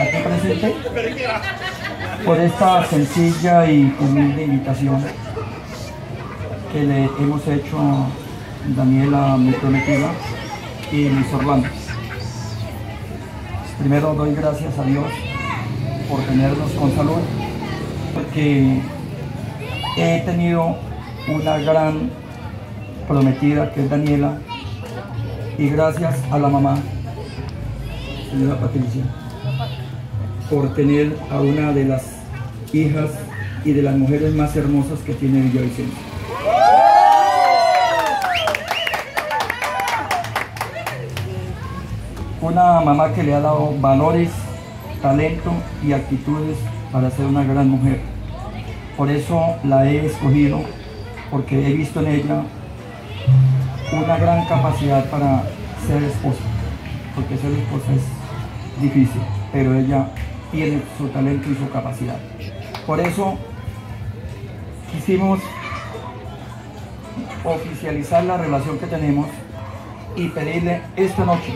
aquí presente por esta sencilla y humilde invitación que le hemos hecho Daniela, mi prometida, y Luis Orlando. Primero doy gracias a Dios por tenernos con salud, porque he tenido una gran prometida que es Daniela, y gracias a la mamá, señora Patricia, por tener a una de las hijas y de las mujeres más hermosas que tiene Villavicencio. Una mamá que le ha dado valores, talento y actitudes para ser una gran mujer. Por eso la he escogido, porque he visto en ella una gran capacidad para ser esposa, porque ser esposa es difícil, pero ella tiene su talento y su capacidad. Por eso quisimos oficializar la relación que tenemos y pedirle esta noche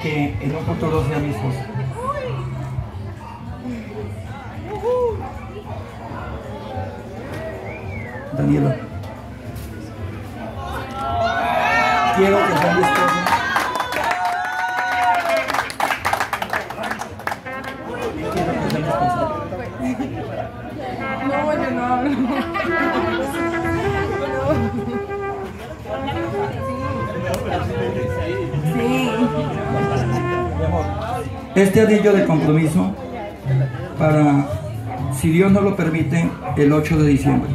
que en un futuro sea mi esposa. Daniela. Quiero que sea mi esposa. No, yo no hablo. Sí. Este anillo de compromiso para, si Dios nos lo permite, el 8 de diciembre.